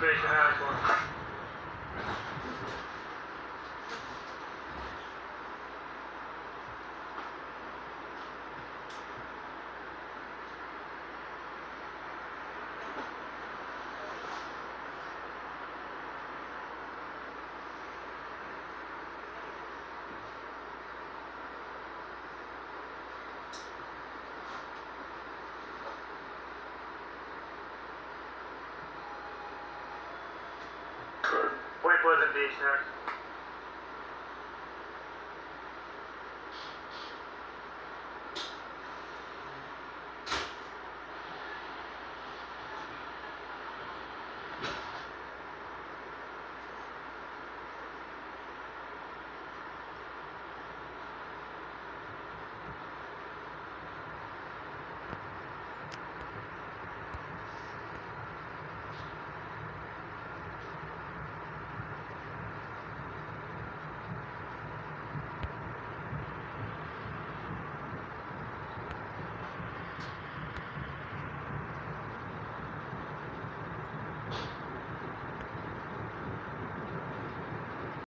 házban. Point presentation.